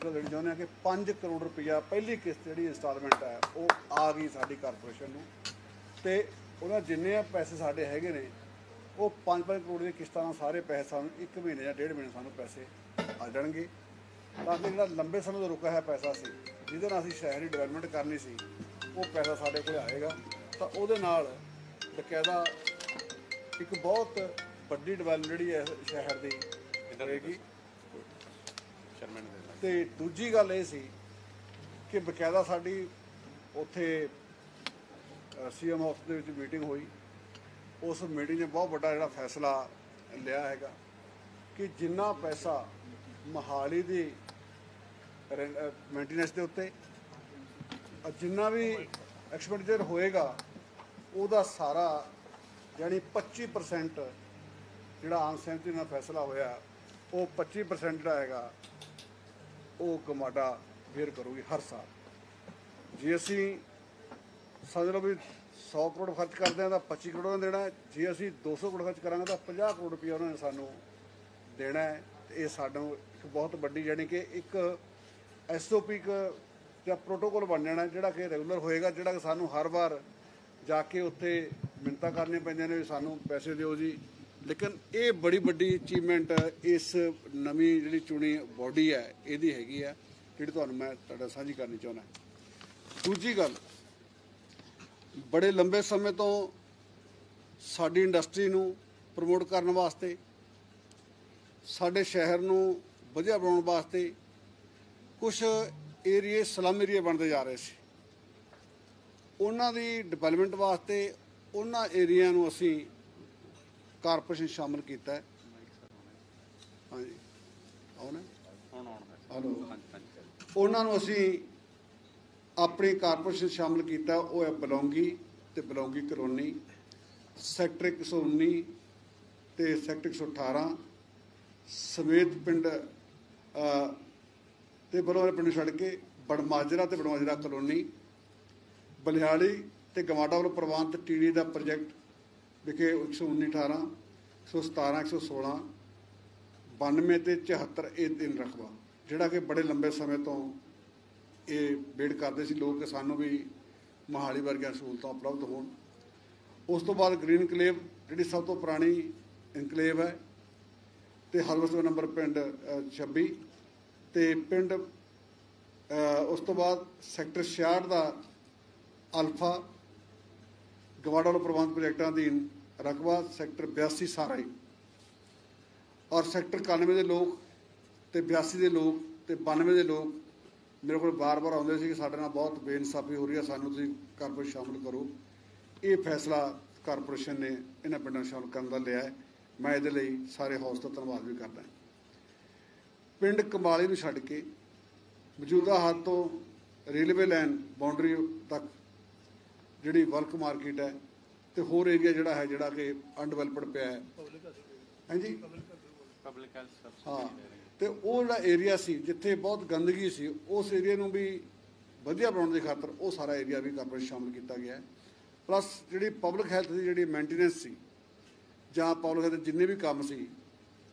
ਸੂਚਨਾ ਦੇਣੀ ਚਾਹੁੰਦੇ ਹਾਂ ਕਿ 5 ਕਰੋੜ ਰੁਪਇਆ ਪਹਿਲੀ ਕਿਸ਼ਤ ਜਿਹੜੀ ਇੰਸਟਾਲਮੈਂਟ ਹੈ ਉਹ ਆ ਗਈ ਸਾਡੀ ਕਾਰਪੋਰੇਸ਼ਨ ਨੂੰ। ਤੇ ਉਹਨਾਂ ਜਿੰਨੇ ਆ ਪੈਸੇ ਸਾਡੇ ਹੈਗੇ ਨੇ ਉਹ 5-5 ਕਰੋੜ ਦੀਆਂ ਕਿਸ਼ਤਾਂ ਨਾਲ ਸਾਰੇ ਪੈਸੇ ਸਾਨੂੰ 1 ਮਹੀਨੇ ਜਾਂ ਡੇਢ ਮਹੀਨੇ ਸਾਨੂੰ ਪੈਸੇ ਆ ਜਾਣਗੇ। ਤਾਂ ਕਿ ਜਿਹੜਾ ਲੰਬੇ ਸਮੇਂ ਤੋਂ ਰੁਕਿਆ ਹੋਇਆ ਪੈਸਾ ਸੀ ਜਿਹਦੇ ਨਾਲ ਅਸੀਂ ਸ਼ਹਿਰ ਦੀ ਡਿਵੈਲਪਮੈਂਟ ਕਰਨੀ ਸੀ ਉਹ ਪੈਸਾ ਸਾਡੇ ਕੋਲ ਆਏਗਾ। ਤਾਂ ਉਹਦੇ ਨਾਲ ਬਕਾਇਦਾ ਇੱਕ ਬਹੁਤ ਵੱਡੀ ਡਿਵੈਲਪਮੈਂਟ ਜਿਹੜੀ ਹੈ ਸ਼ਹਿਰ ਦੀ ਹੋਏਗੀ। ਨਾਲ। ਤੇ ਦੂਜੀ ਗੱਲ ਇਹ ਸੀ ਕਿ ਬਕਾਇਦਾ ਸਾਡੀ ਉੱਥੇ ਸੀਐਮ ਹਾਊਸ ਦੇ ਵਿੱਚ ਮੀਟਿੰਗ ਹੋਈ। ਉਸ ਮੀਟਿੰਗ ਨੇ ਬਹੁਤ ਵੱਡਾ ਜਿਹੜਾ ਫੈਸਲਾ ਲਿਆ ਹੈਗਾ ਕਿ ਜਿੰਨਾ ਪੈਸਾ ਮਹਾਲੀ ਦੀ ਮੇਨਟੇਨੈਂਸ ਦੇ ਉੱਤੇ ਜਿੰਨਾ ਵੀ ਐਕਸਪੈਂਡੀਚਰ ਹੋਏਗਾ, ਉਹਦਾ ਸਾਰਾ ਯਾਨੀ 25% ਜਿਹੜਾ ਆਮ ਸਹਿਮਤੀ ਨਾਲ ਫੈਸਲਾ ਹੋਇਆ, ਉਹ 25% ਜਿਹੜਾ ਹੈਗਾ ਉਹ ਕਮਾਡਾ ਫੇਰ ਕਰੂਗੀ ਹਰ ਸਾਲ। ਜੇ ਅਸੀਂ ਸਮਝ ਲਓ ਵੀ 100 ਕਰੋੜ ਖਰਚ ਕਰਦੇ ਹਾਂ ਤਾਂ 25 ਕਰੋੜ ਉਹਨਾਂ ਨੂੰ ਦੇਣਾ ਜੇ ਅਸੀਂ 200 ਕਰੋੜ ਖਰਚ ਕਰਾਂਗੇ ਤਾਂ 50 ਕਰੋੜ ਰੁਪਏ ਉਹਨਾਂ ਨੇ ਸਾਨੂੰ ਦੇਣਾ ਹੈ। ਇਹ ਸਾਨੂੰ ਇੱਕ ਬਹੁਤ ਵੱਡੀ ਜਾਣੀ ਕਿ ਇੱਕ ਐਸਓਪੀ ਕ ਜਾਂ ਪ੍ਰੋਟੋਕੋਲ ਬਣ ਜਾਣਾ ਜਿਹੜਾ ਕਿ ਰੈਗੂਲਰ ਹੋਏਗਾ, ਜਿਹੜਾ ਕਿ ਸਾਨੂੰ ਹਰ ਵਾਰ ਜਾ ਕੇ ਉੱਥੇ ਮਿੰਤਾ ਕਰਨੀਆਂ ਪੈਂਦੀਆਂ ਨੇ ਵੀ ਸਾਨੂੰ ਪੈਸੇ ਦਿਓ ਜੀ। ਲੇਕਿਨ ਇਹ ਬੜੀ ਵੱਡੀ ਅਚੀਵਮੈਂਟ ਇਸ ਨਵੀਂ ਜਿਹੜੀ ਚੁਣੀ ਬਾਡੀ ਹੈ ਇਹਦੀ ਹੈਗੀ ਆ, ਜਿਹੜੀ ਤੁਹਾਨੂੰ ਮੈਂ ਤੁਹਾਡਾ ਸਾਂਝੀ ਕਰਨੀ ਚਾਹੁੰਦਾ। ਦੂਜੀ ਗੱਲ, ਬੜੇ ਲੰਬੇ ਸਮੇਂ ਤੋਂ ਸਾਡੀ ਇੰਡਸਟਰੀ ਨੂੰ ਪ੍ਰਮੋਟ ਕਰਨ ਵਾਸਤੇ, ਸਾਡੇ ਸ਼ਹਿਰ ਨੂੰ ਵਧੀਆ ਬਣਾਉਣ ਵਾਸਤੇ ਕੁਝ ਏਰੀਏ ਸਲਮ ਏਰੀਏ ਬਣਦੇ ਜਾ ਰਹੇ ਸੀ। ਉਹਨਾਂ ਦੀ ਡਿਵੈਲਪਮੈਂਟ ਵਾਸਤੇ ਉਹਨਾਂ ਏਰੀਆ ਨੂੰ ਅਸੀਂ ਕਾਰਪੋਰੇਸ਼ਨ ਸ਼ਾਮਲ ਕੀਤਾ ਹੈ। ਹਾਂਜੀ। ਆਉਣਾ ਹਲੋ। ਉਹਨਾਂ ਨੂੰ ਅਸੀਂ ਆਪਣੀ ਕਾਰਪੋਰੇਸ਼ਨ ਸ਼ਾਮਲ ਕੀਤਾ। ਉਹ ਹੈ ਬਲੌਂਗੀ ਤੇ ਬਲੌਂਗੀ ਕਲੋਨੀ ਸੈਕਟਰ 119 ਤੇ ਸੈਕਟਰ 118 ਸਮੇਤ ਪਿੰਡ ਤੇ ਬਲੋਰੇ ਪਿੰਡ ਛੱਡ ਕੇ ਬੜਮਾਜਰਾ ਤੇ ਬੜਮਾਜਰਾ ਕਲੋਨੀ ਬਲਿਆਲੀ ਤੇ ਗਵਾਡਾ ਵੱਲੋਂ ਪ੍ਰਵਾਨਿਤ ਟੀਡੀ ਦਾ ਪ੍ਰੋਜੈਕਟ ਵਿਖੇ 119 18 117 116 92 ਤੇ 74 ਇਹ ਦਿਨ ਰਕਬਾ ਜਿਹੜਾ ਕਿ ਬੜੇ ਲੰਬੇ ਸਮੇਂ ਤੋਂ ਇਹ ਵੇਟ ਕਰਦੇ ਸੀ ਲੋਕ ਕਿ ਸਾਨੂੰ ਵੀ ਮਹਾਲੀ ਵਰਗੀਆਂ ਸਹੂਲਤਾਂ ਉਪਲਬਧ ਹੋਣ। ਉਸ ਤੋਂ ਬਾਅਦ ਗ੍ਰੀਨ ਇਨਕਲੇਵ ਜਿਹੜੀ ਸਭ ਤੋਂ ਪੁਰਾਣੀ ਇਨਕਲੇਵ ਹੈ ਤੇ ਹਰਵਸਤ ਨੰਬਰ ਪਿੰਡ ਅ, 26 ਤੇ ਪਿੰਡ ਉਸ ਤੋਂ ਬਾਅਦ ਸੈਕਟਰ 66 ਦਾ ਅਲਫਾ ਗਵਾੜਾ ਵੱਲੋਂ ਪ੍ਰਬੰਧ ਪ੍ਰੋਜੈਕਟਾਂ ਅਧੀਨ ਰਕਬਾ ਸੈਕਟਰ 82 ਸਾਰਾ ਹੀ। ਔਰ ਸੈਕਟਰ 91 ਦੇ ਲੋਕ ਤੇ 82 ਦੇ ਲੋਕ ਤੇ 92 ਦੇ ਲੋਕ ਮੇਰੇ ਕੋਲ ਬਾਰ-ਬਾਰ ਆਉਂਦੇ ਸੀ ਕਿ ਸਾਡੇ ਨਾਲ ਬਹੁਤ ਬੇਇਨਸਾਫੀ ਹੋ ਰਹੀ ਹੈ, ਸਾਨੂੰ ਤੁਸੀਂ ਕਾਰਪੋਰੇਸ਼ਨ ਸ਼ਾਮਲ ਕਰੋ। ਇਹ ਫੈਸਲਾ ਕਾਰਪੋਰੇਸ਼ਨ ਨੇ ਇਹਨਾਂ ਪਿੰਡਾਂ ਨੂੰ ਸ਼ਾਮਲ ਕਰਨ ਦਾ ਲਿਆ ਹੈ। ਮੈਂ ਇਹਦੇ ਲਈ ਸਾਰੇ ਹਾਊਸ ਦਾ ਧੰਨਵਾਦ ਵੀ ਕਰਦਾ ਪਿੰਡ ਕਮਾਲੀ ਨੂੰ ਛੱਡ ਕੇ ਮੌਜੂਦਾ ਹੱਦ ਤੋਂ ਰੇਲਵੇ ਲਾਈਨ ਬਾਉਂਡਰੀ ਤੱਕ ਜਿਹੜੀ ਵਰਕ ਮਾਰਕੀਟ ਹੈ ਤੇ ਹੋਰ ਏਰੀਆ ਜਿਹੜਾ ਹੈ ਜਿਹੜਾ ਕਿ ਅਨਡਿਵੈਲਪਡ ਪਿਆ ਹੈ। ਹਾਂਜੀ? ਪਬਲਿਕ ਹੈਲਥ ਹਾਂ। ਤੇ ਉਹ ਜਿਹੜਾ ਏਰੀਆ ਸੀ ਜਿੱਥੇ ਬਹੁਤ ਗੰਦਗੀ ਸੀ ਉਸ ਏਰੀਆ ਨੂੰ ਵੀ ਵਧੀਆ ਬਣਾਉਣ ਦੀ ਖਾਤਰ ਉਹ ਸਾਰਾ ਏਰੀਆ ਵੀ ਕਾਰਪੋਰੇਸ਼ਨ ਸ਼ਾਮਲ ਕੀਤਾ ਗਿਆ ਹੈ। ਪਲੱਸ ਜਿਹੜੀ ਪਬਲਿਕ ਹੈਲਥ ਦੀ ਜਿਹੜੀ ਮੇਨਟੇਨੈਂਸ ਸੀ ਜਾਂ ਪਬਲਿਕ ਹੈਲਥ ਦੇ ਜਿੰਨੇ ਵੀ ਕੰਮ ਸੀ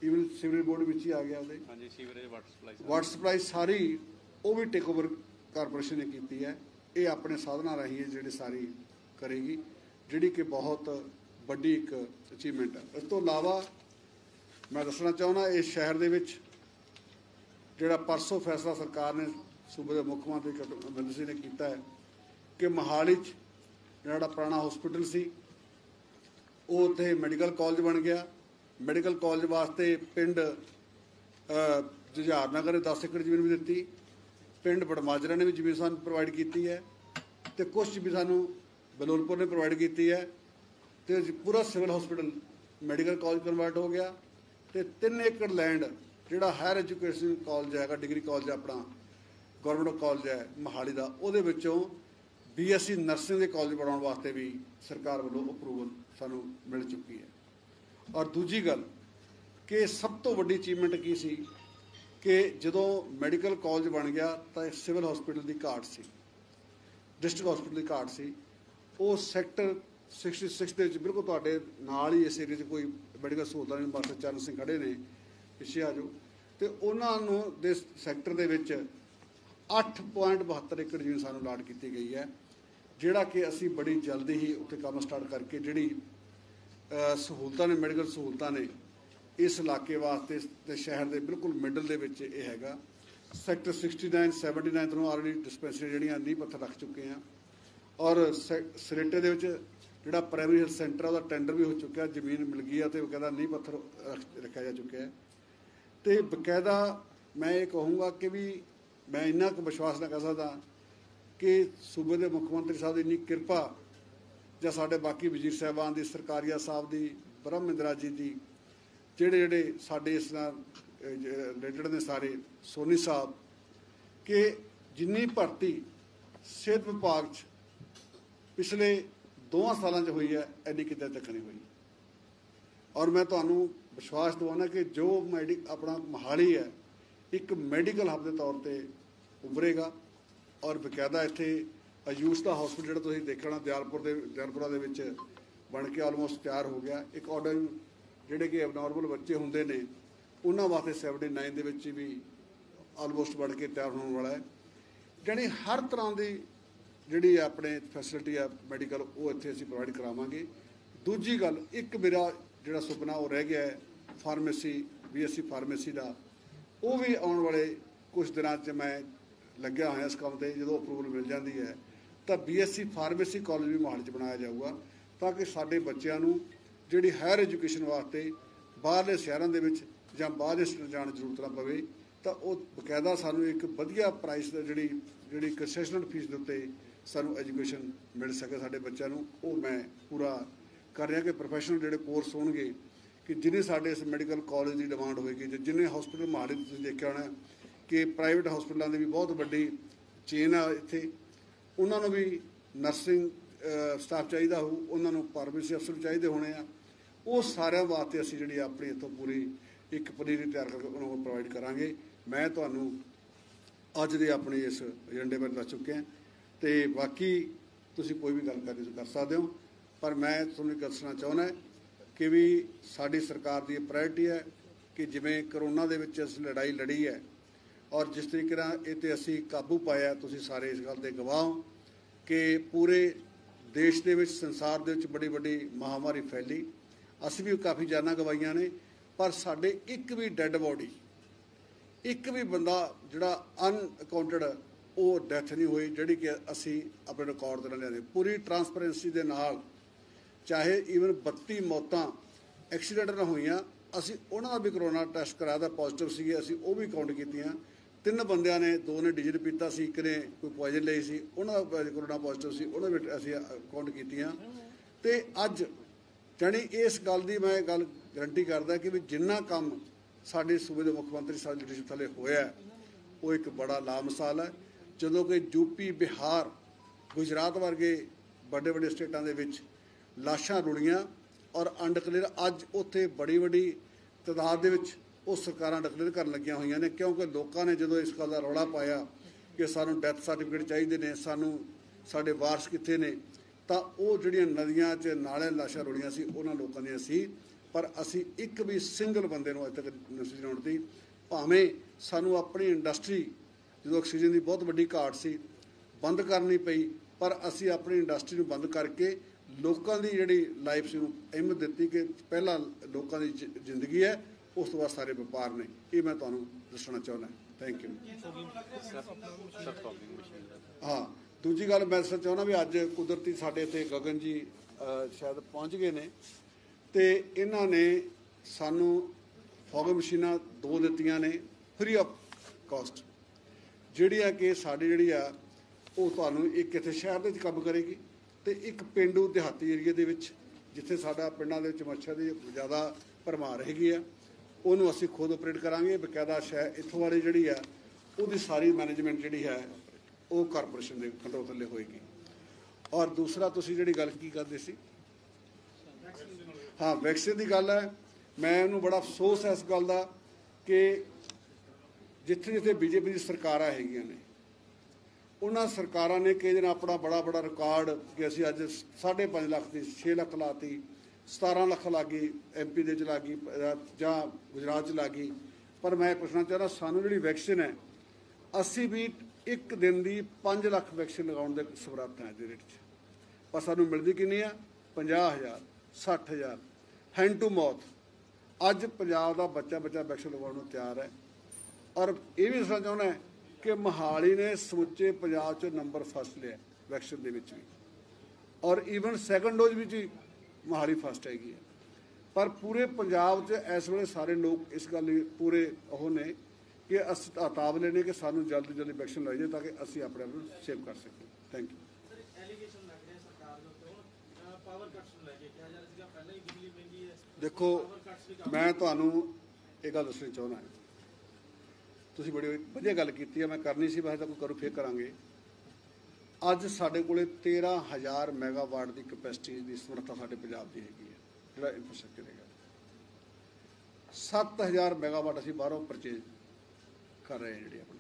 ਈਵਨ ਸਿਵਲ ਬੋਰਡ ਵਿੱਚ ਹੀ ਆ ਗਿਆ ਉਹਦੇ। ਹਾਂਜੀ sewerage water supply water supply ਸਾਰੀ ਉਹ ਵੀ ਟੇਕ ਓਵਰ ਕਾਰਪੋਰੇਸ਼ਨ ਨੇ ਕੀਤੀ ਹੈ। ਇਹ ਆਪਣੇ ਸਾਧਨਾਂ ਰਾਹੀਂ ਜਿਹੜੀ ਸਾਰੀ ਕਰੇਗੀ ਜਿਹੜੀ ਕਿ ਬਹੁਤ ਵੱਡੀ ਇੱਕ ਅਚੀਵਮੈਂਟ ਹੈ। ਇਸ ਤੋਂ ਇਲਾਵਾ ਮੈਂ ਦੱਸਣਾ ਚਾਹੁੰਦਾ ਇਸ ਸ਼ਹਿਰ ਦੇ ਵਿੱਚ ਜਿਹੜਾ ਪਰਸੋਂ ਫੈਸਲਾ ਸਰਕਾਰ ਨੇ ਸੂਬੇ ਦੇ ਮੁੱਖ ਮੰਤਰੀ ਕੈਪਟਨ ਅਮਰਿੰਦਰ ਸਿੰਘ ਨੇ ਕੀਤਾ ਹੈ ਕਿ ਮਹਾਲੀ 'ਚ ਜਿਹੜਾ ਪੁਰਾਣਾ ਹਸਪੀਟਲ ਸੀ ਉਹ ਉੱਥੇ ਮੈਡੀਕਲ ਕਾਲਜ ਬਣ ਗਿਆ। ਮੈਡੀਕਲ ਕਾਲਜ ਵਾਸਤੇ ਪਿੰਡ ਅ, ਜੁਝਾਰ ਨਗਰ ਨੇ 10 ਏਕੜ ਜ਼ਮੀਨ ਵੀ ਦਿੱਤੀ। ਪਿੰਡ ਬੜਮਾਜਰਾ ਨੇ ਵੀ ਜ਼ਮੀਨ ਸਾਨੂੰ ਪ੍ਰੋਵਾਈਡ ਕੀਤੀ ਹੈ ਤੇ ਕੁਝ ਜ਼ਮੀਨ ਸਾਨੂੰ ਬਲੋਲਪੁਰ ਨੇ ਪ੍ਰੋਵਾਈਡ ਕੀਤੀ ਹੈ ਤੇ ਪੂਰਾ civil hospital medical college convert ਹੋ ਗਿਆ ਤੇ 3 ਏਕੜ ਲੈਂਡ ਜਿਹੜਾ ਹਾਇਰ ਐਜੂਕੇਸ਼ਨ ਕਾਲਜ ਹੈਗਾ ਡਿਗਰੀ ਕਾਲਜ ਆਪਣਾ ਗਵਰਨਮੈਂਟ ਕਾਲਜ ਹੈ, ਮਹਾਲੀ ਦਾ, ਉਹਦੇ ਵਿੱਚੋਂ ਬੀਐਸਸੀ ਨਰਸਿੰਗ ਦੇ ਕਾਲਜ ਬਣਾਉਣ ਵਾਸਤੇ ਵੀ ਸਰਕਾਰ ਵੱਲੋਂ ਅਪਰੂਵਲ ਸਾਨੂੰ ਮਿਲ ਚੁੱਕੀ ਹੈ। ਔਰ ਦੂਜੀ ਗੱਲ ਕਿ ਸਭ ਤੋਂ ਵੱਡੀ ਅਚੀਵਮੈਂਟ ਕੀ ਸੀ? ਕਿ ਜਦੋਂ ਮੈਡੀਕਲ ਕਾਲਜ ਬਣ ਗਿਆ ਤਾਂ ਇਹ ਸਿਵਲ ਹਸਪੀਟਲ ਦੀ ਘਾਟ ਸੀ। ਡਿਸਟ੍ਰਿਕਟ ਹਸਪੀਟਲ ਦੀ ਘਾਟ ਸੀ। ਉਹ ਸੈਕਟਰ 66 ਦੇ ਵਿੱਚ ਬਿਲਕੁਲ ਤੁਹਾਡੇ ਨਾਲ ਹੀ ਇਸ ਏਰੀਆ 'ਚ ਕੋਈ ਮੈਡੀਕਲ ਸਹੂਲਤਾਂ ਨਹੀਂ। ਮਾਸਟਰ ਚਰਨ ਸਿੰਘ ਖੜੇ ਨੇ ਪਿੱਛੇ ਆ ਜਾਓ। ਤੇ ਉਹਨਾਂ ਨੂੰ ਦੇ ਸੈਕਟਰ ਦੇ ਵਿੱਚ 8.72 ਏਕੜ ਜ਼ਮੀਨ ਸਾਨੂੰ ਲਾਟ ਕੀਤੀ ਗਈ ਹੈ, ਜਿਹੜਾ ਕਿ ਅਸੀਂ ਬੜੀ ਜਲਦੀ ਹੀ ਉੱਥੇ ਕੰਮ ਸਟਾਰਟ ਕਰਕੇ ਜਿਹੜੀ ਸਹੂਲਤਾਂ ਨੇ, ਮੈਡੀਕਲ ਸਹੂਲਤਾਂ ਨੇ ਇਸ ਇਲਾਕੇ ਵਾਸਤੇ ਤੇ ਸ਼ਹਿਰ ਦੇ ਬਿਲਕੁਲ ਮਿਡਲ ਦੇ ਵਿੱਚ ਇਹ ਹੈਗਾ। ਸੈਕਟਰ 69 79 ਤੋਂ ਆਲਰੇਡੀ ਡਿਸਪੈਂਸਰੀ ਜਿਹੜੀਆਂ ਨੀਂਹ ਪੱਥਰ ਰੱਖ ਚੁੱਕੇ ਆ। ਔਰ ਸੈ- ਸਰੇਟੇ ਦੇ ਵਿੱਚ ਜਿਹੜਾ ਪ੍ਰਾਇਮਰੀ ਹੈਲਥ ਸੈਂਟਰ ਉਹਦਾ ਟੈਂਡਰ ਵੀ ਹੋ ਚੁੱਕਿਆ, ਜ਼ਮੀਨ ਮਿਲ ਗਈ ਆ ਤੇ ਉਹ ਨੀਂਹ ਪੱਥਰ ਰੱਖ- ਰੱਖਿਆ ਜਾ ਚੁੱਕਿਆ ਹੈ। ਤੇ ਬਕਾਇਦਾ ਮੈਂ ਇਹ ਕਹੂੰਗਾ ਕਿ ਵੀ ਮੈਂ ਇੰਨਾ ਕੁ ਵਿਸ਼ਵਾਸ ਨਾ ਕਰ ਸਕਦਾ ਕਿ ਸੂਬੇ ਦੇ ਮੁੱਖ ਮੰਤਰੀ ਸਾਹਿਬ ਦੀ ਇੰਨੀ ਕਿਰਪਾ ਜਾਂ ਸਾਡੇ ਬਾਕੀ ਵਜ਼ੀਰ ਸਾਹਿਬਾਨ ਦੀ, ਸਰਕਾਰੀਆ ਸਾਹਿਬ ਦੀ ਬ੍ਰਹਮ ਇੰਦਰਾ ਜੀ ਦੀ ਜਿਹੜੇ ਜਿਹੜੇ ਸਾਡੇ ਇਸ ਨਾਲ ਰਿਲੇਟਡ ਨੇ ਸਾਰੇ, ਸੋਨੀ ਸਾਹਿਬ, ਕਿ ਜਿੰਨੀ ਭਰਤੀ ਸਿਹਤ ਵਿਭਾਗ 'ਚ ਪਿਛਲੇ ਦੋਵਾਂ ਸਾਲਾਂ 'ਚ ਹੋਈ ਹੈ ਐਨੀ ਕਿਤੇ ਤੱਕ ਨਹੀਂ ਹੋਈ। ਔਰ ਮੈਂ ਤੁਹਾਨੂੰ ਵਿਸ਼ਵਾਸ ਦਿਵਾਉਣਾ ਕਿ ਜੋ ਮੈਡੀ, ਆਪਣਾ ਮਹਾਲੀ ਹੈ, ਇੱਕ ਮੈਡੀਕਲ ਹੱਬ ਦੇ ਤੌਰ ਤੇ ਉਭਰੇਗਾ। ਔਰ ਬਕਾਇਦਾ ਇੱਥੇ ਆਯੂਸ਼ ਦਾ ਹਸਪੀਟਲ ਜਿਹੜਾ ਤੁਸੀਂ ਦੇਖਣਾ, ਦਿਆਲਪੁਰ ਦੇ, ਦਿਆਲਪੁਰਾ ਦੇ ਵਿੱਚ ਬਣ ਕੇ ਆਲਮੋਸਟ ਤਿਆਰ ਹੋ ਗਿਆ। ਇੱਕ ਆਰਡਰ ਜਿਹੜੇ ਕਿ ਐਬਨੋਰਮਲ ਬੱਚੇ ਹੁੰਦੇ ਨੇ, ਉਹਨਾਂ ਵਾਸਤੇ 79 ਦੇ ਵਿੱਚ ਵੀ ਆਲਮੋਸਟ ਬਣ ਕੇ ਤਿਆਰ ਹੋਣ ਵਾਲਾ ਹੈ। ਜਾਣੀ ਹਰ ਤਰ੍ਹਾਂ ਦੀ ਜਿਹੜੀ ਆਪਣੇ ਫੈਸਿਲਿਟੀ ਆ ਮੈਡੀਕਲ ਉਹ ਇੱਥੇ ਅਸੀਂ ਪ੍ਰੋਵਾਈਡ ਕਰਾਵਾਂਗੇ। ਦੂਜੀ ਗੱਲ, ਇੱਕ ਮੇਰਾ ਜਿਹੜਾ ਸੁਪਨਾ ਉਹ ਰਹਿ ਗਿਆ ਹੈ ਫਾਰਮੇਸੀ ਬੀਐਸਸੀ ਫਾਰਮੇਸੀ ਦਾ। ਉਹ ਵੀ ਆਉਣ ਵਾਲੇ ਕੁਝ ਦਿਨਾਂ 'ਚ ਮੈਂ ਲੱਗਿਆ ਹੋਇਆ ਇਸ ਕੰਮ ਤੇ, ਜਦੋਂ ਅਪਰੂਵਲ ਮਿਲ ਜਾਂਦੀ ਹੈ, ਤਾਂ ਬੀਐਸਸੀ ਫਾਰਮੇਸੀ ਕਾਲਜ ਵੀ ਮੋਹਾਲੀ 'ਚ ਬਣਾਇਆ ਜਾਊਗਾ, ਤਾਂ ਕਿ ਸਾਡੇ ਬੱਚਿਆਂ ਨੂੰ ਜਿਹੜੀ ਹਾਇਰ ਐਜੂਕੇਸ਼ਨ ਵਾਸਤੇ ਬਾਹਰਲੇ ਸ਼ਹਿਰਾਂ ਦੇ ਵਿੱਚ ਜਾਂ ਬਾਹਰਲੇ ਸਟੇਟ ਜਾਣ ਦੀ ਜ਼ਰੂਰਤ ਨਾ ਪਵੇ, ਤਾਂ ਉਹ ਬਕਾਇਦਾ ਸਾਨੂੰ ਇੱਕ ਵਧੀਆ ਪ੍ਰਾਈਸ ਦਾ ਜਿਹੜੀ ਜਿਹੜੀ ਕੰਸੈਸ਼ਨਲ ਫੀਸ ਦੇ ਉੱਤੇ ਸਾਨੂੰ ਐਜੂਕੇਸ਼ਨ ਮਿਲ ਸਕੇ ਸਾਡੇ ਬੱਚਿਆਂ ਨੂੰ। ਉਹ ਮੈਂ ਪੂਰਾ ਕਰ ਰਿਹਾ ਕਿ ਪ੍ਰੋਫੈਸ਼ਨਲ ਜਿਹੜੇ ਕੋਰਸ ਹੋਣਗੇ, ਕਿ ਜਿੰਨੇ ਸਾਡੇ ਇਸ ਮੈਡੀਕਲ ਕਾਲਜ ਦੀ ਡਿਮਾਂਡ ਹੋਏਗੀ ਤੇ ਜਿੰਨੇ ਹਸਪੀਟਲ ਮਹਾਲੀ ਤੁਸੀਂ ਦੇਖਿਆ ਹੋਣਾ ਕਿ ਪ੍ਰਾਈਵੇਟ ਹਸਪੀਟਲਾਂ ਦੀ ਵੀ ਬਹੁਤ ਵੱਡੀ ਚੇਨ ਆ ਇੱਥੇ। ਉਹਨਾਂ ਨੂੰ ਵੀ ਨਰਸਿੰਗ ਸਟਾਫ ਚਾਹੀਦਾ ਹੋਊ, ਉਹਨਾਂ ਨੂੰ ਫਾਰਮੇਸੀ ਅਫਸਰ ਚਾਹੀਦੇ ਹੋਣੇ ਆ। ਉਹ ਸਾਰਿਆਂ ਵਾਸਤੇ ਅਸੀਂ ਜਿਹੜੀ ਆਪਣੀ ਇੱਥੋਂ ਪੂਰੀ ਇੱਕ ਪਨੀਰੀ ਤਿਆਰ ਕਰਕੇ ਉਹਨਾਂ ਨੂੰ ਪ੍ਰੋਵਾਈਡ ਕਰਾਂਗੇ। ਮੈਂ ਤੁਹਾਨੂੰ ਅੱਜ ਦੇ ਆਪਣੇ ਇਸ ਏਜੰਡੇ ਬਾਰੇ ਦੱਸ ਚੁੱਕਿਆ। ਹਾਂ ਤੇ ਬਾਕੀ ਤੁਸੀਂ ਕੋਈ ਵੀ ਗੱਲ ਕਰਨੀ ਕਰ ਸਕਦੇ ਹੋ। ਪਰ ਮੈਂ ਤੁਹਾਨੂੰ ਇੱਕ ਦੱਸਣਾ ਚਾਹੁੰਦਾ ਕਿ ਵੀ ਸਾਡੀ ਸਰਕਾਰ ਦੀ ਪ੍ਰਾਇੋਰਟੀ ਹੈ ਕਿ ਜਿਵੇਂ ਕਰੋਨਾ ਦੇ ਵਿੱਚ ਅਸੀਂ ਲੜਾਈ ਲੜੀ ਹੈ ਔਰ ਜਿਸ ਤਰੀਕੇ ਨਾਲ ਇਹ ਤੇ ਅਸੀਂ ਕਾਬੂ ਪਾਇਆ, ਤੁਸੀਂ ਸਾਰੇ ਇਸ ਗੱਲ ਦੇ ਗਵਾਹ ਹੋ ਕਿ ਪੂਰੇ ਦੇਸ਼ ਦੇ ਵਿੱਚ ਸੰਸਾਰ ਦੇ ਵਿੱਚ ਬੜੀ ਵੱਡੀ ਮਹਾਮਾਰੀ ਫੈਲੀ। ਅਸੀਂ ਵੀ ਕਾਫੀ ਜਾਨਾਂ ਗਵਾਈਆਂ ਨੇ, ਪਰ ਸਾਡੇ ਇੱਕ ਵੀ ਡੈੱਡ ਬੋਡੀ, ਇੱਕ ਵੀ ਬੰਦਾ ਜਿਹੜਾ ਅਨਅਕਾਊਂਟਡ ਉਹ ਡੈਥ ਨਹੀਂ ਹੋਈ, ਜਿਹੜੀ ਕਿ ਅਸੀਂ ਆਪਣੇ ਰਿਕਾਰਡ ਤੇ ਲਿਆਂਦੇ। ਪੂਰੀ ਟਰਾਂਸਪੇਰੈਂਸੀ ਦੇ ਨਾਲ, ਚਾਹੇ ਈਵਨ 32 ਮੌਤਾਂ ਐਕਸੀਡੈਂਟ ਨਾਲ ਹੋਈਆਂ, ਅਸੀਂ ਉਹਨਾਂ ਦਾ ਵੀ ਕਰੋਨਾ ਟੈਸਟ ਕਰਾਇਆ ਤਾਂ ਪੋਜ਼ਿਟਿਵ ਸੀਗੇ, ਅਸੀਂ ਉਹ ਵੀ ਕਾਊਂਟ ਕੀਤੀਆਂ। ਤਿੰਨ ਬੰਦਿਆਂ ਨੇ, ਦੋ ਨੇ ਡਿਜਿਟ ਪੀਤਾ ਸੀ, ਇੱਕ ਨੇ ਕੋਈ ਪੋਇਜ਼ਨ ਲਈ ਸੀ, ਉਹਨਾਂ ਦਾ ਕੋਰੋਨਾ ਪੋਜ਼ਿਟਿਵ ਸੀ ਉਹਨਾਂ ਵੀ ਅਸੀਂ ਕਾਊਂਟ ਕੀਤੀਆਂ। ਤੇ ਅੱਜ ਜਾਣੀ ਇਸ ਗੱਲ ਦੀ ਮੈਂ ਗੱਲ ਗਰੰਟੀ ਕਰਦਾ ਕਿ ਵੀ ਜਿੰਨਾ ਕੰਮ ਸਾਡੇ ਸੂਬੇ ਦੇ ਮੁੱਖ ਮੰਤਰੀ ਸਾਹਿਬ ਲੀਡਰਸ਼ਿਪ ਥੱਲੇ ਹੋਇਆ ਉਹ ਇੱਕ ਬੜਾ ਲਾਮਿਸਾਲ ਹੈ। ਜਦੋਂ ਕਿ ਯੂਪੀ ਬਿਹਾਰ, ਗੁਜਰਾਤ ਵਰਗੇ ਵੱਡੇ ਵੱਡੇ ਸਟੇਟਾਂ ਦੇ ਵਿੱਚ ਲਾਸ਼ਾਂ ਰੁੜੀਆਂ ਔਰ ਅਨਡਿਕਲੇਅਰ ਅੱਜ ਉੱਥੇ ਬੜੀ ਵੱਡੀ ਤਦਾਦ ਦੇ ਵਿੱਚ ਉਹ ਸਰਕਾਰਾਂ ਡਿਕਲੇਅਰ ਕਰਨ ਲੱਗੀਆਂ ਹੋਈਆਂ ਨੇ, ਕਿਉਂਕਿ ਲੋਕਾਂ ਨੇ ਜਦੋਂ ਇਸ ਗੱਲ ਦਾ ਰੌਲਾ ਪਾਇਆ ਕਿ ਸਾਨੂੰ ਡੈਥ ਸਰਟੀਫਿਕੇਟ ਚਾਹੀਦੇ ਨੇ, ਸਾਨੂੰ ਸਾਡੇ ਵਾਰਸ ਕਿੱਥੇ ਨੇ, ਤਾਂ ਉਹ ਜਿਹੜੀਆਂ ਨਦੀਆਂ 'ਚ ਨਾਲੇ ਲਾਸ਼ਾਂ ਰੋਲੀਆਂ ਸੀ, ਉਹਨਾਂ ਲੋਕਾਂ ਦੀਆਂ ਸੀ। ਪਰ ਅਸੀਂ ਇੱਕ ਵੀ ਸਿੰਗਲ ਬੰਦੇ ਨੂੰ ਅਜੇ ਤੱਕ ਨਸੀਬ ਨਹੀਂ ਦਿੱਤੀ। ਭਾਵੇਂ ਸਾਨੂੰ ਆਪਣੀ ਇੰਡਸਟਰੀ ਜਦੋਂ ਆਕਸੀਜਨ ਦੀ ਬਹੁਤ ਵੱਡੀ ਘਾਟ ਸੀ, ਬੰਦ ਕਰਨੀ ਪਈ, ਪਰ ਅਸੀਂ ਆਪਣੀ ਇੰਡਸਟਰੀ ਨੂੰ ਬੰਦ ਕਰਕੇ ਲੋਕਾਂ ਦੀ ਜਿਹੜੀ ਲਾਈਫ ਸੀ ਨੂੰ ਅਹਿਮੀਅਤ ਦਿੱਤੀ ਕਿ ਪਹਿਲਾਂ ਲੋਕਾਂ ਦੀ ਜ਼ਿ- ਜ਼ਿੰਦਗੀ ਹੈ। ਉਸ ਤੋਂ ਬਾਅਦ ਸਾਰੇ ਵਪਾਰ ਨੇ, ਇਹ ਮੈਂ ਤੁਹਾਨੂੰ ਦੱਸਣਾ ਚਾਹੁੰਦਾ। ਥੈਂਕ ਯੂ ਹਾਂ, ਦੂਜੀ ਗੱਲ ਮੈਂ ਦੱਸਣਾ ਚਾਹੁੰਦਾ ਵੀ ਅੱਜ ਕੁਦਰਤੀ ਸਾਡੇ ਇੱਥੇ ਗਗਨ ਜੀ ਸ਼ਾਇਦ ਪਹੁੰਚ ਗਏ ਨੇ ਤੇ ਇਹਨਾਂ ਨੇ ਸਾਨੂੰ ਫੋਗ ਮਸ਼ੀਨਾਂ ਦੋ ਦਿੱਤੀਆਂ ਨੇ ਫ੍ਰੀ ਆਫ ਕਾਸਟ ਜਿਹੜੀਆਂ ਕਿ ਸਾਡੀ ਜਿਹੜੀ ਆ, ਉਹ ਤੁਹਾਨੂੰ ਇੱਕ ਇੱਥੇ ਸ਼ਹਿਰ ਦੇ ਵਿੱਚ ਕੰਮ ਕਰੇਗੀ ਤੇ ਇੱਕ ਪਿੰਡੂ ਦਿਹਾਤੀ ਏਰੀਆ ਦੇ ਵਿੱਚ, ਜਿੱਥੇ ਸਾਡਾ ਪਿੰਡਾਂ ਦੇ ਵਿੱਚ ਮੱਛਰ ਦੀ ਜ਼ਿਆਦਾ ਭਰਮਾਰ ਹੈਗੀ ਆ। ਉਹਨੂੰ ਅਸੀਂ ਖੁਦ ਆਪਰੇਟ ਕਰਾਂਗੇ, ਬਕਾਇਦਾ ਸ਼ਹਿਰ ਇੱਥੋਂ ਵਾਲੀ ਜਿਹੜੀ ਆ ਉਹਦੀ ਸਾਰੀ ਮੈਨੇਜਮੈਂਟ ਜਿਹੜੀ ਹੈ, ਉਹ ਕਾਰਪੋਰੇਸ਼ਨ ਦੇ ਕੰਟਰੋਲ ਥੱਲੇ ਹੋਏਗੀ। ਔਰ ਦੂਸਰਾ, ਤੁਸੀਂ ਜਿਹੜੀ ਗੱਲ ਕੀ ਕਰਦੇ ਸੀ? ਹਾਂ ਵੈਕਸੀਨ ਦੀ ਗੱਲ ਹੈ। ਮੈਂ ਇਹਨੂੰ ਬੜਾ ਅਫਸੋਸ ਹੈ ਇਸ ਗੱਲ ਦਾ ਕਿ ਜਿੱਥੇ ਜਿੱਥੇ ਬੀਜੇਪੀ ਦੀ ਸਰਕਾਰਾਂ ਹੈਗੀਆਂ ਨੇ, ਉਹਨਾਂ ਸਰਕਾਰਾਂ ਨੇ ਕਈ ਦਿਨ ਆਪਣਾ ਬੜਾ ਬੜਾ ਰਿਕਾਰਡ ਕਿ ਅਸੀਂ ਅੱਜ 5.5 ਲੱਖ ਦੀ 6 ਲੱਖ ਲਾਤੀ 17 ਲੱਖ ਲੱਗੀ ਐਮਪੀ ਦੇ ਚ ਲੱਗੀ ਜਾਂ ਗੁਜਰਾਤ ਚ ਲੱਗੀ। ਪਰ ਮੈਂ ਪੁੱਛਣਾ ਚਾਹੁੰਦਾ, ਸਾਨੂੰ ਜਿਹੜੀ ਵੈਕਸੀਨ ਹੈ, ਅਸੀਂ ਵੀ ਇੱਕ ਦਿਨ ਦੀ 5 ਲੱਖ ਵੈਕਸੀਨ ਲਗਾਉਣ ਦੇ ਸਮਰੱਥ ਹਾਂ ਦੇ ਰੇਟ 'ਚ ਪਰ ਸਾਨੂੰ ਮਿਲਦੀ ਕਿੰਨੀ ਆ? 50000 60000 ਹੈਂਡ ਟੂ ਮਾਊਥ ਅੱਜ ਪੰਜਾਬ ਦਾ ਬੱਚਾ ਬੱਚਾ ਵੈਕਸੀਨ ਲਗਾਉਣ ਨੂੰ ਤਿਆਰ ਹੈ। ਔਰ ਇਹ ਵੀ ਦੱਸਣਾ ਚਾਹੁੰਦਾ ਕਿ ਮਹਾਲੀ ਨੇ ਸਮੁੱਚੇ ਪੰਜਾਬ 'ਚ ਨੰਬਰ ਫਸਟ ਲਿਆ ਵੈਕਸੀਨ ਦੇ ਵਿੱਚ ਵੀ। ਔਰ ਈਵਨ ਸੈਕੰਡ ਡੋਜ਼ ਵਿੱਚ ਵੀ ਮਹਾਲੀ ਫਸਟ ਹੈਗੀ ਹੈ। ਪਰ ਪੂਰੇ ਪੰਜਾਬ 'ਚ ਇਸ ਵੇਲੇ ਸਾਰੇ ਲੋਕ ਇਸ ਗੱਲ ਲਈ ਪੂਰੇ ਉਹ ਨੇ ਕਿ ਅਸੀਂ ਤਾਬ ਲੈਣੇ ਕਿ ਸਾਨੂੰ ਜਲਦੀ ਜਲਦੀ ਵੈਕਸੀਨ ਲਾਈ ਜਾਏ ਤਾਂ ਕਿ ਅਸੀਂ ਆਪਣੇ ਆਪ ਨੂੰ ਸੇਵ ਕਰ ਸਕੀਏ। ਥੈਂਕ ਯੂ ਸਰ ਐਲੀਗੇਸ਼ਨ ਲੱਗ ਰਿਹਾ ਸਰਕਾਰ ਦੇ ਉੱਤੇ। ਹੁਣ ਪਾਵਰ ਕੱਟਸ ਨੂੰ ਲੈ ਕੇ ਕਿਹਾ ਜਾ ਰਿਹਾ ਸੀਗਾ ਪਹਿਲਾਂ ਹੀ ਬਿਜਲੀ ਮਹਿੰਗੀ ਹੈ। ਦੇਖੋ ਮੈਂ ਤੁਹਾਨੂੰ ਇਹ ਗੱਲ ਦੱਸਣੀ ਚਾਹੁੰਦਾ ਤੁਸੀਂ ਬੜੀ ਵਧੀਆ ਗੱਲ ਕੀਤੀ ਹੈ ਮੈਂ ਕਰਨੀ ਸੀ ਵੈਸੇ ਤਾਂ ਕੋਈ ਕਰੂ ਫੇਰ ਕਰਾਂਗੇ। ਅੱਜ ਸਾਡੇ ਕੋਲੇ 13000 ਮੈਗਾਵਾਟ ਦੀ ਕਪੈਸਿਟੀ ਦੀ ਸਮਰੱਥਾ ਸਾਡੇ ਪੰਜਾਬ ਦੀ ਹੈਗੀ ਹੈ, ਜਿਹੜਾ ਇਨਫਰਾਸਟ੍ਰਕਚਰ ਹੈਗਾ। 7000 ਮੈਗਾਵਾਟ ਅਸੀਂ ਬਾਹਰੋਂ ਪਰਚੇਜ ਕਰ ਰਹੇ ਹਾਂ ਜਿਹੜੀ ਆਪਣੀ।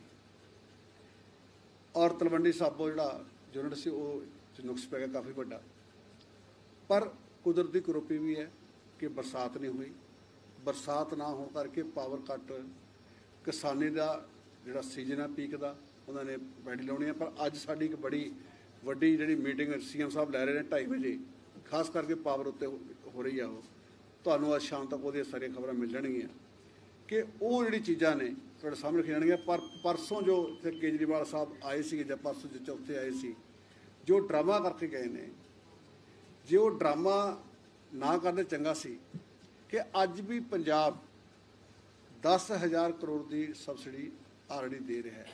ਔਰ ਤਲਵੰਡੀ ਸਾਬੋ ਜਿਹੜਾ ਯੂਨਿਟ ਸੀ, ਉਹ ਨੁਕਸ ਪੈ ਗਿਆ, ਕਾਫੀ ਵੱਡਾ। ਪਰ ਕੁਦਰਤੀ ਕਰੋਪੀ ਵੀ ਹੈ ਕਿ ਬਰਸਾਤ ਨਹੀਂ ਹੋਈ। ਬਰਸਾਤ ਨਾ ਹੋਣ ਕਰਕੇ ਪਾਵਰ ਕੱਟ ਕਿਸਾਨੀ ਦਾ ਜਿਹੜਾ ਸੀਜ਼ਨ ਹੈ ਪੀਕ ਦਾ ਉਹਨਾਂ ਨੇ ਬੈਠੀ ਲਾਉਣੀ ਹੈ ਪਰ ਅੱਜ ਸਾਡੀ ਇੱਕ ਬੜੀ ਵੱਡੀ ਜਿਹੜੀ ਮੀਟਿੰਗ ਸੀਐਮ ਸਾਹਿਬ ਲੈ ਰਹੇ ਨੇ 2:30 ਵਜੇ। ਖਾਸ ਕਰਕੇ ਪਾਵਰ ਉੱਤੇ ਹੋ ਰਹੀ ਆ ਉਹ। ਤੁਹਾਨੂੰ ਅੱਜ ਸ਼ਾਮ ਤੱਕ ਉਹਦੀਆਂ ਸਾਰੀਆਂ ਖਬਰਾਂ ਮਿਲ ਜਾਣਗੀਆਂ ਕਿ ਉਹ ਜਿਹੜੀ ਚੀਜ਼ਾਂ ਨੇ ਤੁਹਾਡੇ ਸਾਹਮਣੇ ਰੱਖੀਆਂ ਜਾਣਗੀਆਂ, ਪਰ ਪਰਸੋਂ ਜੋ ਇੱਥੇ ਕੇਜਰੀਵਾਲ ਸਾਹਿਬ ਆਏ ਸੀ ਜਾਂ ਪਰਸੋਂ ਜਿੱਥੇ ਉੱਥੇ ਆਏ ਸੀ, ਜੋ ਡਰਾਮਾ ਕਰਕੇ ਗਏ ਨੇ, ਜੇ ਉਹ ਡਰਾਮਾ ਨਾ ਕਰਦੇ ਚੰਗਾ ਸੀ, ਕਿ ਅੱਜ ਵੀ ਪੰਜਾਬ 10000 ਕਰੋੜ ਦੀ ਸਬਸਿਡੀ ਆਲਰੇਡੀ ਦੇ ਰਿਹਾ ਹੈ।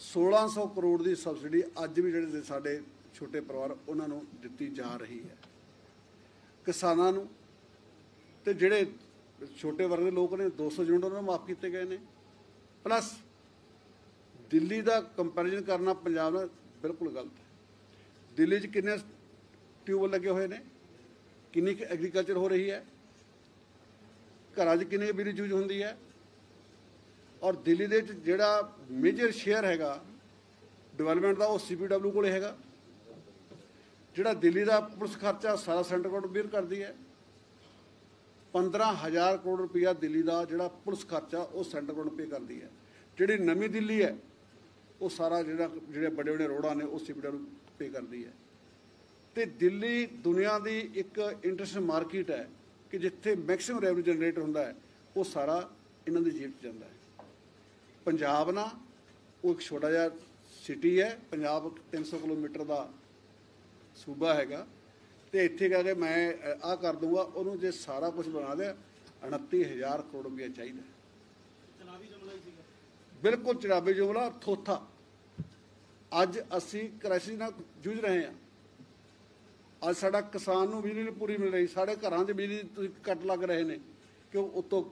1600 ਕਰੋੜ ਦੀ ਸਬਸਿਡੀ ਅੱਜ ਵੀ ਜਿਹੜੇ ਸਾਡੇ ਛੋਟੇ ਪਰਿਵਾਰ, ਉਹਨਾਂ ਨੂੰ ਦਿੱਤੀ ਜਾ ਰਹੀ ਹੈ। ਕਿਸਾਨਾਂ ਨੂੰ ਤੇ ਜਿਹੜੇ ਛੋਟੇ ਵਰਗ ਦੇ ਲੋਕ ਨੇ 200 ਯੂਨਿਟ ਉਹਨਾਂ ਨੂੰ ਮਾਫ ਕੀਤੇ ਗਏ ਨੇ। ਪਲੱਸ ਦਿੱਲੀ ਦਾ ਕੰਪੈਰੀਜ਼ਨ ਕਰਨਾ ਪੰਜਾਬ ਨਾਲ ਬਿਲਕੁਲ ਗਲਤ ਹੈ। ਦਿੱਲੀ 'ਚ ਕਿੰਨੇ ਟਿਊਬਲ ਲੱਗੇ ਹੋਏ ਨੇ? ਕਿੰਨੀ ਕੁ ਐਗਰੀਕਲਚਰ ਹੋ ਰਹੀ ਹੈ? ਘਰਾਂ 'ਚ ਕਿੰਨੀ ਕੁ ਬਿਜਲੀ ਯੂਜ਼ ਹੁੰਦੀ ਹੈ? ਔਰ ਦਿੱਲੀ ਦੇ ਵਿੱਚ ਜਿਹੜਾ ਮੇਜਰ ਸ਼ੇਅਰ ਹੈਗਾ ਡਿਵੈਲਪਮੈਂਟ ਦਾ ਉਹ ਸੀਪੀਡਬਲਿਊ ਕੋਲੇ ਹੈਗਾ। ਜਿਹੜਾ ਦਿੱਲੀ ਦਾ ਪੁਲਿਸ ਖਰਚਾ ਸਾਰਾ ਸੈਂਟਰ ਗਵਰਨਮੈਂਟ ਬੀਅਰ ਕਰਦੀ ਹੈ। 15000 ਕਰੋੜ ਰੁਪਇਆ ਦਿੱਲੀ ਦਾ ਜਿਹੜਾ ਪੁਲਿਸ ਖਰਚਾ ਉਹ ਸੈਂਟਰ ਗਵਰਨਮੈਂਟ ਪੇ ਕਰਦੀ ਹੈ। ਜਿਹੜੀ ਨਵੀਂ ਦਿੱਲੀ ਹੈ, ਉਹ ਸਾਰਾ ਜਿਹੜਾ, ਜਿਹੜੇ ਵੱਡੇ ਵੱਡੇ ਰੋਡਾਂ ਨੇ, ਉਹ ਸੀਪੀਡਬਲਿਊ ਪੇ ਕਰਦੀ ਹੈ। ਤੇ ਦਿੱਲੀ ਦੁਨੀਆ ਦੀ ਇੱਕ ਇੰਟਰਨੈਸ਼ਨਲ ਮਾਰਕੀਟ ਹੈ ਕਿ ਜਿੱਥੇ ਮੈਕਸਿਮਮ ਰੈਵਨਿਊ ਜਨਰੇਟ ਹੁੰਦਾ ਹੈ, ਉਹ ਸਾਰਾ ਇਹਨਾਂ ਦੀ ਜੇਬ 'ਚ ਜਾਂਦਾ ਹੈ। ਪੰਜਾਬ ਨਾ ਉਹ ਇੱਕ ਛੋਟਾ ਜਿਹਾ ਸਿਟੀ ਹੈ ਪੰਜਾਬ 300 ਕਿਲੋਮੀਟਰ ਦਾ ਸੂਬਾ ਹੈਗਾ। ਤੇ ਇੱਥੇ ਕਹਿ ਕੇ ਮੈਂ ਆਹ ਕਰ ਦੂੰਗਾ ਉਹਨੂੰ ਜੇ ਸਾਰਾ ਕੁਝ ਬਣਾ ਦੇ 29000 ਕਰੋੜ ਰੁਪਏ ਚਾਹੀਦਾ। ਚੁਣਾਵੀ ਜਮਲਾ ਹੀ ਸੀਗਾ। ਬਿਲਕੁਲ ਚੜਾਵੇ ਜੁਮਲਾ ਥੋਥਾ। ਅੱਜ ਅਸੀਂ ਕ੍ਰਾਈਸਿਸ ਨਾਲ ਜੂਝ ਰਹੇ ਹਾਂ। ਅੱਜ ਸਾਡਾ ਕਿਸਾਨ ਨੂੰ ਬਿਜਲੀ ਨਹੀਂ ਪੂਰੀ ਮਿਲ ਰਹੀ ਸਾਡੇ ਘਰਾਂ 'ਚ ਬਿਜਲੀ ਕੱਟ ਲੱਗ ਰਹੇ ਨੇ। ਕਿਉਂ? ਉਤੋਂ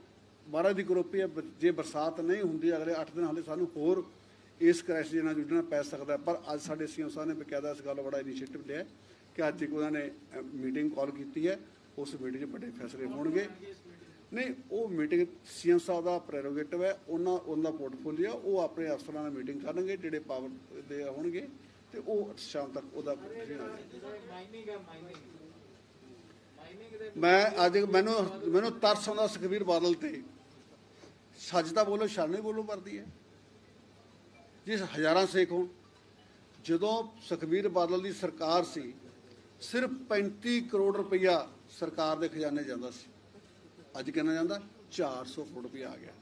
ਬਾਰਾਂ ਦੀ ਕਰੋਪੀ ਹੈ ਜੇ ਬਰਸਾਤ ਨਹੀਂ ਹੁੰਦੀ ਅਗਲੇ 8 ਦਿਨ ਹਾਲੇ ਸਾਨੂੰ ਹੋਰ ਇਸ ਕ੍ਰਾਈਸਿਸ ਨਾਲ ਜੂਝਣਾ ਪੈ ਸਕਦਾ। ਪਰ ਅੱਜ ਸਾਡੇ ਸੀਐਮ ਸਾਹਿਬ ਨੇ ਬਕਾਇਦਾ ਇਸ ਗੱਲ ਦਾ ਬੜਾ ਇਨੀਸ਼ੀਏਟਿਵ ਲਿਆ ਕਿ ਅੱਜ ਇੱਕ ਉਹਨਾਂ ਨੇ ਮੀਟਿੰਗ ਕਾਲ ਕੀਤੀ ਹੈ। ਉਸ ਮੀਟਿੰਗ 'ਚ ਵੱਡੇ ਫੈਸਲੇ ਹੋਣਗੇ। ਨਹੀਂ ਉਹ ਮੀਟਿੰਗ ਸੀਐਮ ਸਾਹਿਬ ਦਾ ਪ੍ਰੈਰੋਗੇਟਿਵ ਹੈ। ਉਹਨਾਂ ਉਹਨਾਂ ਪੋਰਟਫੋਲੀਓ ਉਹ ਆਪਣੇ ਅਫਸਰਾਂ ਨਾਲ ਮੀਟਿੰਗ ਕਰਨਗੇ ਜਿਹੜੇ ਪਾਵਰ ਦੇ ਹੋਣਗੇ ਤੇ ਉਹ ਸ਼ਾਮ ਤੱਕ ਉਹਦਾ ਦੇ ਮੈਂ ਅੱਜ ਮੈਨੂੰ ਮੈਨੂੰ ਤਰਸ ਆਉਂਦਾ ਸੁਖਬੀਰ ਬਾਦਲ ਤੇ। ਸੱਜ ਤਾਂ ਬੋਲੋ, ਸ਼ਰਮ ਬੋਲੋ ਵਰਦੀ ਹੈ। ਜਿਸ ਹਜ਼ਾਰਾਂ ਸੇਖ ਹੋਣ। ਜਦੋਂ ਸੁਖਬੀਰ ਬਾਦਲ ਦੀ ਸਰਕਾਰ ਸੀ, ਸਿਰਫ 35 ਕਰੋੜ ਰੁਪਈਆ ਸਰਕਾਰ ਦੇ ਖਜ਼ਾਨੇ ਜਾਂਦਾ ਸੀ। ਅੱਜ ਕਿੰਨਾ ਜਾਂਦਾ? 400 ਕਰੋੜ ਰੁਪਈਆ ਆ ਗਿਆ।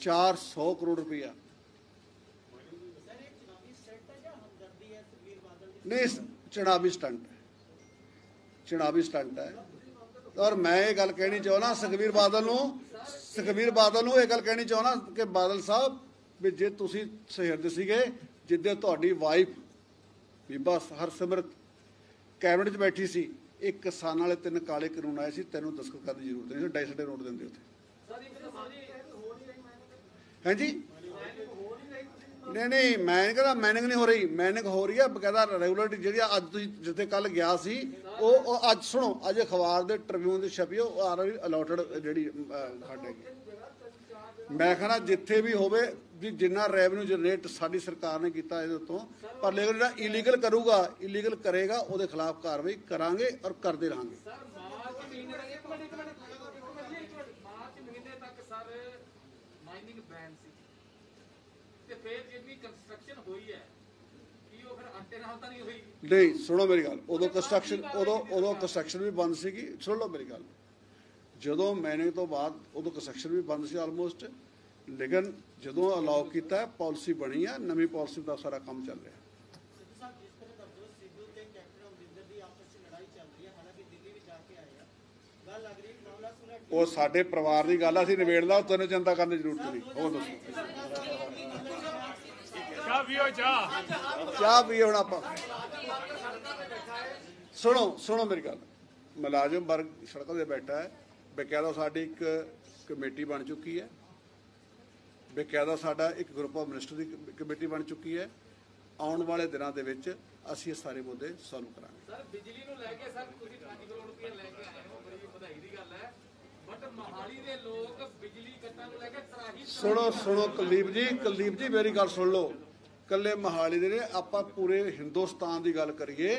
400 ਕਰੋੜ ਰੁਪਈਆ। ਨਹੀਂ, ਇਸ ਚੁਣਾਵੀ ਸਟੰਟ ਹੈ। ਚੁਣਾਵੀ ਸਟੰਟ ਹੈ। ਔਰ ਮੈਂ ਇਹ ਗੱਲ ਕਹਿਣੀ ਚਾਹੁੰਦਾ, ਸੁਖਬੀਰ ਬਾਦਲ ਨੂੰ, ਸੁਖਬੀਰ ਬਾਦਲ ਨੂੰ ਇਹ ਗੱਲ ਕਹਿਣੀ ਚਾਹੁੰਦਾ ਕਿ ਬਾਦਲ ਸਾਹਿਬ ਵੀ ਜੇ ਤੁਸੀਂ ਸਹਿਰਦ ਸੀਗੇ, ਜਿੱਦੇ ਤੁਹਾਡੀ ਵਾਈਫ ਬੀਬਾ ਹਰਸਿਮਰਤ ਕੈਬਨਿਟ 'ਚ ਬੈਠੀ ਸੀ, ਇਹ ਕਿਸਾਨ ਵਾਲੇ ਤਿੰਨ ਕਾਲੇ ਕਾਨੂੰਨ ਆਏ ਸੀ, ਤੈਨੂੰ ਦਸਖਤ ਕਰਨ ਦੀ ਜ਼ਰੂਰਤ ਨਹੀਂ ਸੀ ਡਾਈਸਡੇ ਰੋਡ ਦਿੰਦੇ ਉੱਥੇ ਸਰ ਹਾਂਜੀ ਨਹੀਂ ਨਹੀਂ ਨਹੀਂ ਮੈਂ ਮੈਨਿੰਗ ਨਹੀਂ ਹੋ ਰਹੀ ਮੈਨਿੰਗ ਹੋ ਰਹੀ ਹੈ ਬਕਾਇਦਾ ਰੈਗੂਲਰਿਟੀ ਜਿਹੜੀ ਅੱਜ ਤੁਸੀਂ ਜਿੱਥੇ ਕੱਲ ਗਿਆ ਸੀ ਉਹ ਉਹ ਅੱਜ ਸੁਣੋ ਅੱਜ ਅਖਬਾਰ ਦੇ ਟ੍ਰਿਬਿਊਨ ਦੇ ਛਪੀ ਉਹ ਆਲਰੇਡੀ ਅਲਾਟਡ ਜਿਹੜੀ ਖੱਡ ਮੈਂ ਕਹਿੰਦਾ ਜਿੱਥੇ ਵੀ ਹੋਵੇ ਵੀ ਜਿੰਨਾ ਰੈਵਨਿਊ ਜਨਰੇਟ ਸਾਡੀ ਸਰਕਾਰ ਨੇ ਕੀਤਾ ਇਹਦੇ ਉੱਤੋਂ ਪਰ ਲੇਕਿਨ ਜਿਹੜਾ ਇਲੀਗਲ ਕਰੂਗਾ ਇਲੀਗਲ ਕਰੇਗਾ ਉਹਦੇ ਖਿਲਾਫ ਕਾਰਵਾਈ ਕਰਾਂਗੇ ਔਰ ਕਰਦੇ ਰਹਾਂਗੇ ਮਾਰਚ ਮਹੀਨੇ ਤੱਕ ਇੱਕ ਮਿੰਟ ਇੱਕ ਮਿੰਟ ਇੱਕ ਮਿੰਟ ਇੱਕ ਮਿੰਟ ਮਾਰਚ ਮਹੀਨੇ ਤੱਕ ਸਰ ਫੇਰ ਜਿੰਨੀ ਕੰਸਟਰਕਸ਼ਨ ਹੋਈ ਹੈ ਕੀ ਉਹ ਫਿਰ ਅੱਟੇ ਨਾਲ ਤਾਂ ਨਹੀਂ ਹੋਈ? ਨਹੀਂ ਸੁਣੋ ਮੇਰੀ ਗੱਲ। ਉਦੋਂ ਕੰਸਟਰਕਸ਼ਨ ਉਦੋਂ ਉਦੋਂ ਕੰਸਟਰਕਸ਼ਨ ਵੀ ਬੰਦ ਸੀਗੀ। ਸੁਣ ਲਓ ਮੇਰੀ ਗੱਲ। ਜਦੋਂ ਮੈਨੇ ਤੋਂ ਬਾਅਦ ਉਦੋਂ ਕੰਸਟਰਕਸ਼ਨ ਵੀ ਬੰਦ ਸੀ ਆਲਮੋਸਟ ਲੇਕਿਨ ਜਦੋਂ ਅਲਾਉ ਕੀਤਾ ਪਾਲਿਸੀ ਬਣੀ ਆ ਨਵੀਂ ਪਾਲਿਸੀ ਦਾ ਸਾਰਾ ਕੰਮ ਚੱਲ ਰਿਹਾ। ਸਿੱਧੂ ਸਾਹਿਬ ਜਿਸ ਤਰ੍ਹਾਂ ਦੱਸੋ ਸਿੱਧੂ ਤੇ ਕੈਪਟਨ ਅਮਰਿੰਦਰ ਦੀ ਆਪਸ ਵਿੱਚ ਲੜਾਈ ਚੱਲ ਰਹੀ ਹੈ। ਹਾਲਾਂਕਿ ਦਿੱਲੀ ਵੀ ਜਾ ਕੇ ਆਏ ਆ। ਗੱਲ ਲੱਗ ਰਹੀ ਹੈ ਮਾਮਲਾ ਸੁਣਾ ਉਹ ਸਾਡੇ ਪਰਿਵਾਰ ਦੀ ਗੱਲ ਆ ਅਸੀਂ ਨਿਬੇੜਦਾ ਤੈਨੂੰ ਚਿੰਤਾ ਕਰਨ ਦੀ ਜ਼ਰੂਰਤ ਨਹੀਂ। ਹੋਰ ਦੱਸੋ। ਚਾਹ ਪੀਓ ਚਾਹ। ਚਾਹ ਪੀਏ ਹੁਣ ਆਪਾਂ। ਸੁਣੋ ਸੁਣੋ ਮੇਰੀ ਗੱਲ। ਮੁਲਾਜ਼ਮ ਵਰਗ ਸੜਕਾਂ ਤੇ ਬੈਠਾ ਹੈ। ਬਕਾਇਦਾ ਸਾਡੀ ਇੱਕ ਕਮੇਟੀ ਬਣ ਚੁੱਕੀ ਹੈ। ਬਕਾਇਦਾ ਸਾਡਾ ਇੱਕ ਗਰੁੱਪ ਆਫ ਮਿਨਿਸਟਰ ਦੀ ਕਮੇਟੀ ਬਣ ਚੁੱਕੀ ਹੈ। ਆਉਣ ਵਾਲੇ ਦਿਨਾਂ ਦੇ ਵਿੱਚ ਅਸੀਂ ਇਹ ਸਾਰੇ ਮੁੱਦੇ ਸੋਲਵ ਕਰਾਂਗੇ। ਸਰ ਬਿਜਲੀ ਨੂੰ ਲੈ ਕੇ ਸਰ ਤੁਸੀਂ 5 ਕਰੋੜ ਰੁਪਏ ਲੈ ਕੇ ਆਏ ਹੋ। ਬੜੀ ਵਧਾਈ ਦੀ ਗੱਲ ਹੈ। ਬਟ ਮਹਾਲੀ ਦੇ ਲੋਕ ਬਿਜਲੀ ਕੱਟਾਂ ਨੂੰ ਲੈ ਕੇ ਤਰਾਹੀ ਸੁਣੋ ਸੁਣੋ ਕੁਲਦੀਪ ਜੀ ਕੁਲਦੀਪ ਜੀ ਮੇਰੀ ਗੱਲ ਸੁਣ ਲਓ। ਕੱਲੇ ਮਹਾਲੀ ਦੇ ਨੇ ਆਪਾਂ ਪੂਰੇ ਹਿੰਦੁਸਤਾਨ ਦੀ ਗੱਲ ਕਰੀਏ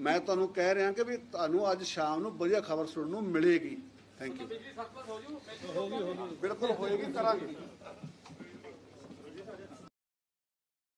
ਮੈਂ ਤੁਹਾਨੂੰ ਕਹਿ ਰਿਹਾ ਕਿ ਵੀ ਤੁਹਾਨੂੰ ਅੱਜ ਸ਼ਾਮ ਨੂੰ ਵਧੀਆ ਖਬਰ ਸੁਣਨ ਨੂੰ ਮਿਲੇਗੀ। ਥੈਂਕ ਯੂ ਬਿਲਕੁਲ ਹੋਏਗੀ ਕਰਾਂਗੇ।